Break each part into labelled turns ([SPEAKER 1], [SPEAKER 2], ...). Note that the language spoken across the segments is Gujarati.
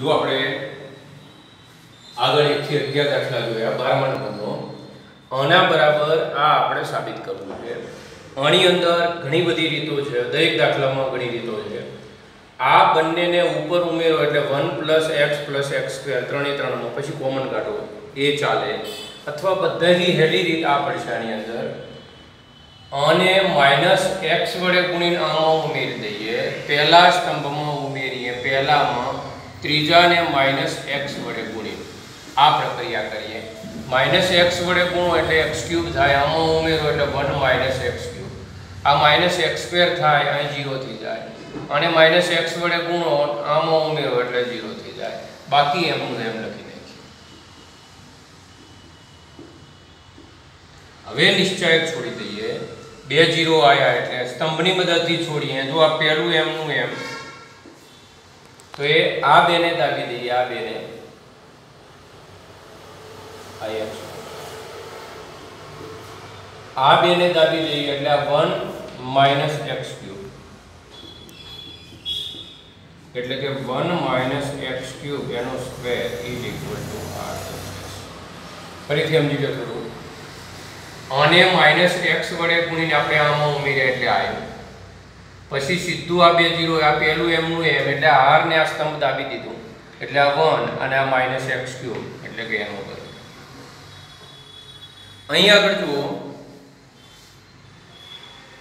[SPEAKER 1] જો આપણે આગળ એકથી અગિયાર દાખલા જોયા, બારમા નંબરનો, આના બરાબર આ આપણે સાબિત કરવું છે. આની અંદર ઘણી બધી રીતો છે, દરેક દાખલામાં ઘણી રીતો છે. આ બંનેને ઉપર ઉમેરો એટલે one plus x plus x square ત્રણે ત્રણમાં, પછી કોમન કાઢો, એ ચાલે. અથવા બધાથી હેલી રીત આ પડશે આની અંદર. અને માઇનસ એક્સ વડે ગુણીને આમાં ઉમેરી દઈએ, પહેલા સ્તંભમાં ઉમેરીએ, પહેલામાં ત્રીજાને માઇનસ એક્સ વડે ગુણીએ. આ પ્રક્રિયા કરીએ. માઇનસ એક્સ વડે ગુણો એટલે એક્સ ક્યુબ થાય, આમાં ઉમેરો એટલે વન માઇનસ એક્સ ક્યુબ. આ માઇનસ એક્સ સ્ક્વેર થાય, અહીં જીરો જાય. અને માઇનસ એક્સ વડે ગુણો, આમાં ઉમેરો એટલે જીરો થઈ જાય. બાકી એમનું એમ લખી હવે નિશ્ચયક છોડી દઈએ. બે જીરો આવ્યા એટલે સ્તંભની મદદથી છોડીએ. જો આ પહેલું એમનું એમ તો એ આ બેને દાબી દઈએ, આ બેને. આ બેને દાબી દઈએ એટલે આ વન માઇનસ એક્સ ક્યુબ. એટલે કે વન માઇનસ એક્સ ક્યુબ એનો square is equal to R ફરીથી સમજી ગયો થોડું. આને માઇનસ એક્સ વડે ગુણીને આપણે આમાં ઉમેર્યા એટલે આવ્યું પછી સીધું આ જીરો આ પહેલું એમનું એમ, એટલે આર ને આ સ્તંભ દાબી દીધું. એટલે આ વન અને આ માઇનસ એક્સ ક્યુબ એટલે કે એનો બધું અહીં આગળ જુઓ.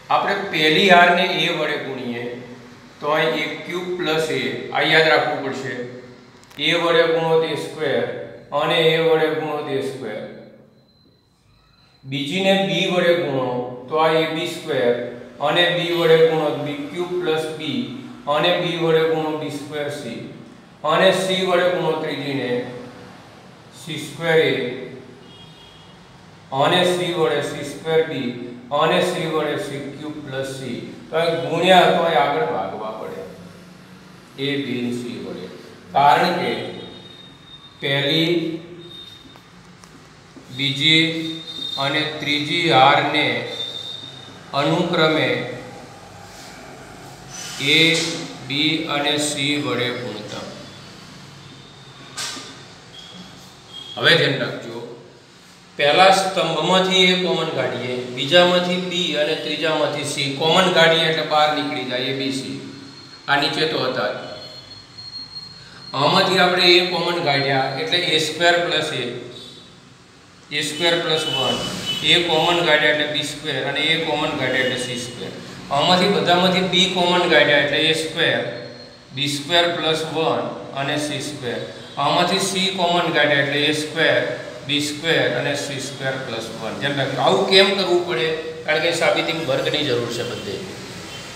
[SPEAKER 1] આપણે પહેલી હારને એ વડે ગુણીએ, તો અહીં એક ક્યુબ પ્લસ એ આ યાદ રાખવું પડશે. એ વડે ગુણો તે સ્ક્વેર અને એ વડે ગુણો તે સ્ક્વેર બીજીને બી વડે ગુણો, તો આ એ બી સ્ક્વેર અને બી વડે ગુણો બી b અને બી વડે ગુણો બી સ્ક્વેર સી અને c વડે ગુણો ત્રીજીને સી સ્ક્વેર એ અને c વડે સી સ્ક્વેર બી અને c વડે સી c પ્લસ સી તો આ ગુણ્યા તો આગળ ભાગવા પડે. એ b સી વડે. કારણ કે પહેલી, બીજી અને ત્રીજી હારને અનુક્રમે એ, બી અને સી વડે ગુણતા. હવે ધ્યાન રાખજો. પહેલા સ્તંભમાંથી એ કોમન કાઢીએ, બીજામાંથી બી અને ત્રીજામાંથી સી. કોમન કાઢીએ એટલે બહાર નીકળી જાય એ, બી, સી. આ નીચે તો હતા. આમાંથી આપણે એ કોમન કાઢ્યા એટલે A square plus A. Square plus one A common કાઢ્યા એટલે બી સ્ક્વેર અને એ કોમન કાઢ્યા એટલે સી સ્ક્વેર આમાંથી બધામાંથી બી કોમન કાઢ્યા એટલે A square B square plus one અને સી સ્ક્વેર આમાંથી સી કોમન કાઢ્યા એટલે એ સ્ક્વેર બી સ્ક્વેર અને સી સ્ક્વેર પ્લસ વન જેમ કે આવું કેમ કરવું પડે? કારણ કે સાબિતીમાં વર્ગની જરૂર છે બધે.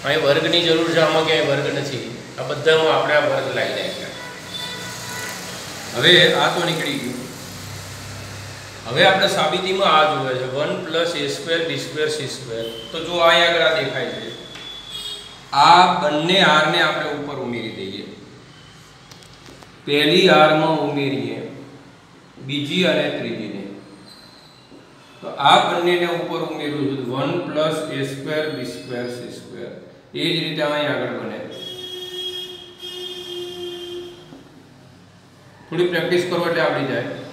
[SPEAKER 1] અહીં વર્ગની જરૂર છે, આમાં ક્યાંય વર્ગ નથી. આ બધામાં આપણે આ વર્ગ લાવી નાખ્યા. હવે આ તો નીકળી ગયું. હવે આપણે સાબિતીમાં આ જોવે છે. One plus A square, B square, C square. તો જો આ આગળ આ દેખાય છે. આ બંને હારને આપણે ઉપર ઉમેરી દઈએ. પહેલી હારમાં ઉમેરીએ, બીજી અને ત્રીજીને. તો આ બંનેને ઉપર ઉમેરું છું. One plus A square, B square, C square. એ જ રીતે અહીં આગળ બને થોડી પ્રેક્ટિસ કરો એટલે આવડી જાય.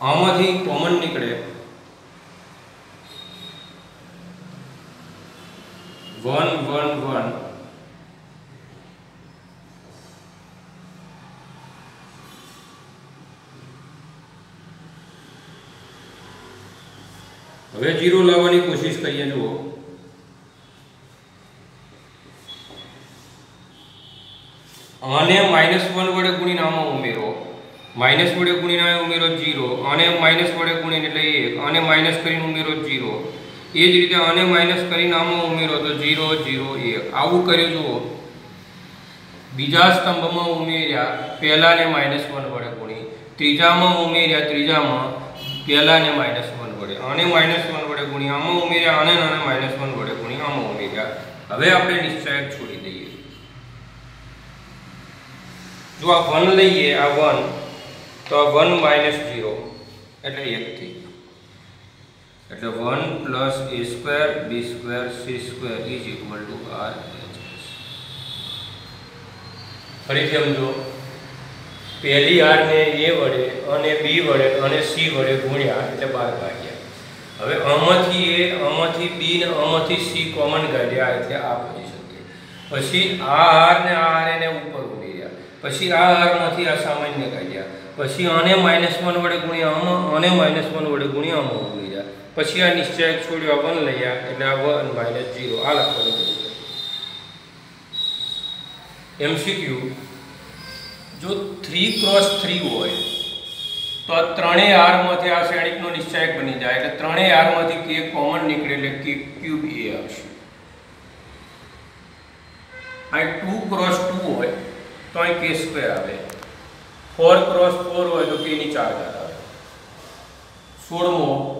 [SPEAKER 1] આમાંથી કોમન નીકળે. વન વન વન હવે જીરો લાવવાની કોશિશ કરીએ, જુઓ. આને માઇનસ વન વડે ગુણીને આમાં ઉમેરો. માઇનસ વડે ગુણીને ઉમેરો જીરો, અને માઇનસ વડે ગુણીને એટલે એક, અને માઇનસ કરીને ઉમેરો જીરો. એ જ રીતે અને માઇનસ કરીને આમાં ઉમેરો, તો જીરો જીરો, એક. આવું કર્યું, જુઓ. બીજા સ્તંભમાં ઉમેર્યા, પહેલાને માઇનસ વન વડે ગુણી. ત્રીજામાં ઉમેર્યા, ત્રીજામાં પહેલાને માઇનસ વન વડે. અને માઇનસ વન વડે ગુણી, આમાં ઉમેર્યા, અને આને માઇનસ વન વડે ગુણી, આમાં ઉમેર્યા. હવે આપણે નિશ્ચયક છોડી દઈએ. જો આ વન લઈએ, આ વન તો વન માઇનસ ઝીરો એટલે એક થઈ એટલે one plus A square B square C square is equal to R ફરીથી સમજો, પહેલી આરને એ વડે અને બી વડે અને સી વડે ગુણ્યા એટલે બાર ભાગ્યા. હવે આમાંથી એ, આમાંથી બી ને આમાંથી સી કોમન કાઢ્યા એટલે આ કરી શકે. પછી આ આર ને આ આર એને ઉપર ઉમેર્યા પછી આ આરમાંથી આ સામાન્ય કાઢ્યા. પછી આને માઇનસ વન વડે ગુણ્યા આમાં, આને માઇનસ વન વડે ગુણ્યા આમાં જાય પછી આ નિશ્ચયક છોડ્યો, આ વન લઈ આવ્યા, એટલે આ વન માઇનસ જીરો આ લખવાનું બધું એમસીક્યુ જો થ્રી ક્રોસ થ્રી હોય, તો આ ત્રણેય આરમાંથી આ શ્રેણિકનો નિશ્ચયક બની જાય. એટલે ત્રણેય આરમાંથી કે કોમન નીકળે એટલે કે ક્યુબ એ આવશે. આ ટુ ક્રોસ ટુ હોય, તો અહીં કે સ્ક્વેર આવે. ફોર ક્રોસ ફોર હોય તો કે ની ચાર ઘાત આવે? સોળમો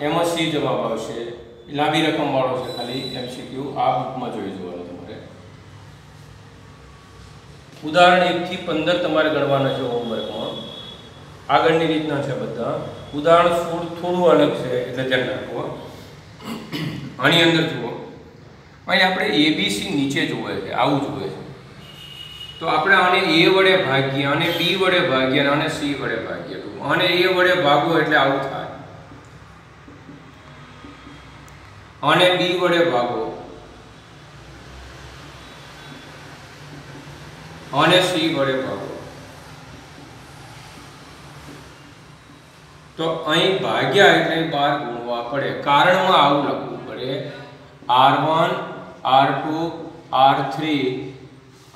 [SPEAKER 1] એમાં સી જવાબ આવશે. લાંબી રકમ વાળો છે ખાલી એમસીક્યુ આ બુકમાં જોઈ જવાનું તમારે. ઉદાહરણ એકથી પંદર તમારે ગણવાના છે હોમવર્કમાં આગળની રીતના છે બધા. ઉદાહરણ સોળ થોડું અલગ છે, એટલે ધ્યાન રાખો. આની અંદર જુઓ. અહીં આપણે એબીસી નીચે જોવે છે, આવું જોવે છે. તો આપણે આને એ વડે ભાગીએ અને બી વડે ભાગીએ અને આને સી વડે ભાગીએ. આને એ વડે ભાગો એટલે આવું થાય. આને બી વડે ભાગો. આને સી વડે ભાગો. તો અહીં ભાગ્યા એટલે બાર ગુણવા પડે. કારણમાં આવું લખવું પડે. R one, R two, R three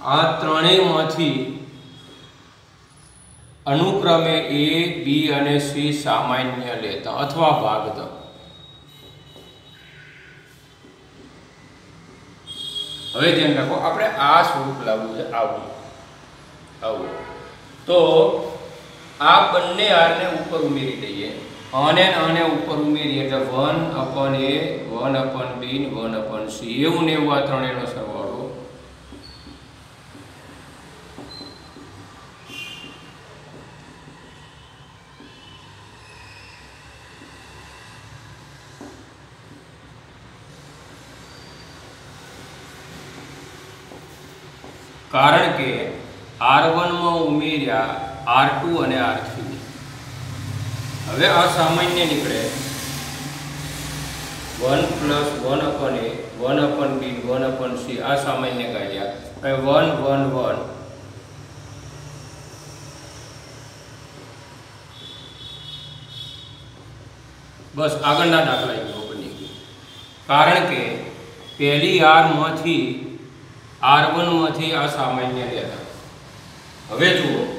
[SPEAKER 1] આ ત્રણેયમાંથી અનુક્રમે એ, બી અને સી સામાન્ય લેતા અથવા ભાગતા. હવે ધ્યાન રાખો, આપણે આ સ્વરૂપ લાવવું છે, આવું. આવું. તો આ બંને આરને ઉપર ઉમેરી દઈએ. અને અને ઉપર ઉમેરીએ એટલે one upon A, one upon B one upon C. એવું ને એવું આ ત્રણેયનો સરવાળો કારણ કે આર વનમાં ઉમેર્યા આર ટુ અને આર થ્રી હવે આ સામાન્ય નીકળે. One plus one upon A one upon B one upon C આ સામાન્ય કાઢ્યા હવે વન વન વન બસ આગળના દાખલા એવો કારણ કે પહેલી આરમાંથી આર વનમાંથી આ સામાન્ય લેતા. હવે જુઓ.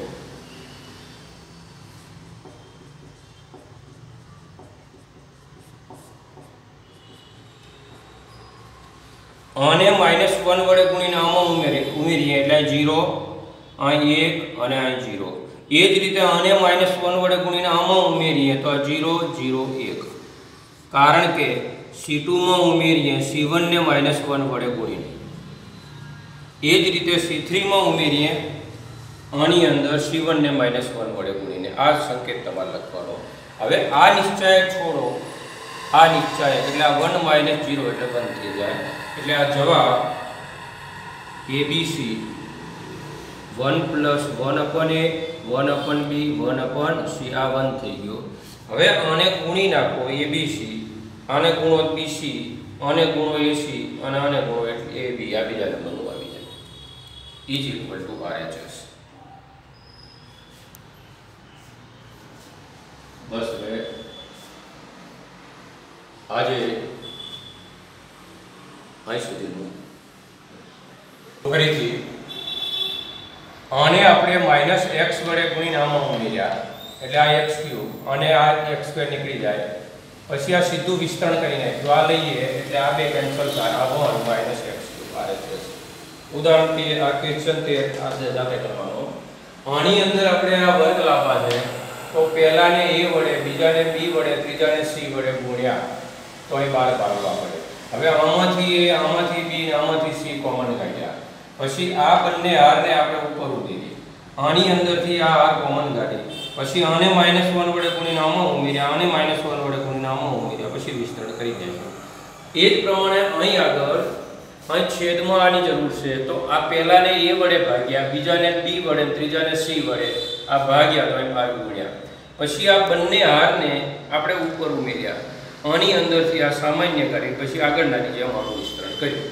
[SPEAKER 1] અને માઇનસ વન વડે ગુણીને આમાં ઉમેરી ઉમેરીએ એટલે જીરો, અહીં એક અને અહીં જીરો. એ જ રીતે અને માઇનસ વન વડે ગુણીને આમાં ઉમેરીએ તો જીરો જીરો, એક. કારણ કે સી ટુમાં ઉમેરીએ સી વનને માઇનસ વન વડે ગુણીને. એ જ રીતે સી થ્રીમાં ઉમેરીએ, આની અંદર સી વનને માઇનસ વન વડે ગુણીને. આ સંકેત તમારે લખવાનો. હવે આ નિશ્ચય છોડો. આ નિશ્ચય એટલે આ વન માઇનસ જીરો એટલે બંધ થઈ જાય. એટલે આ જવાબ ABC one plus one upon A one upon B one upon C આ વન થઈ ગયો. હવે આને ગુણી નાખો એબીસી આને ગુણો બીસી આને ગુણો એસી અને આને ગુણો એ બી આ બીજા નંબરનું આવી equal to RHS બસ હવે આજે અહીં સુધીનું ફરીથી આને આપણે માઇનસ એક્સ વડે ગુણીને આમાં ઉમેર્યા. એટલે આ એક્સ ક્યુબ અને આ એક્સ સ્ક્વેર નીકળી જાય. પછી આ સીધું વિસ્તરણ કરીને જો આ લઈએ એટલે આ બે કેન્સલ થાય. આ one minus x R H ઉદાહરણ કે આ ક્વેશ્ચન તે આજે જાતે કરવાનો. આની અંદર આપણે આ વર્ગ લાવવા છે. તો પહેલાને એ વડે, બીજાને બી વડે, ત્રીજાને સી વડે ગુણ્યા. તો એ બાર પાડવા પડે. હવે આમાંથી એ, આમાંથી બી ને આમાંથી સી કોમન કાઢ્યા પછી આ બંને હારને આપણે ઉપર ઉમેરીએ આની અંદરથી આ હાર કોમન કાઢી. પછી આને માઇનસ વન વડે ગુણીને આમાં ઉમેર્યા, આને માઇનસ વન વડે ગુણીને આમાં ઉમેર્યા. પછી વિસ્તરણ કરી દેશું એ જ પ્રમાણે અહીં આગળ અહીં છેદમાં આની જરૂર છે. તો આ પહેલાને એ વડે ભાગ્યા, બીજાને બી વડે, ત્રીજાને સી વડે. આ ભાગ્યા તો અહીં ભાગ ગુણ્યા પછી આ બંને હારને આપણે ઉપર ઉમેર્યા. આની અંદરથી આ સામાન્ય કરી પછી આગળનાની જેમ આનું વિસ્તરણ કર્યું.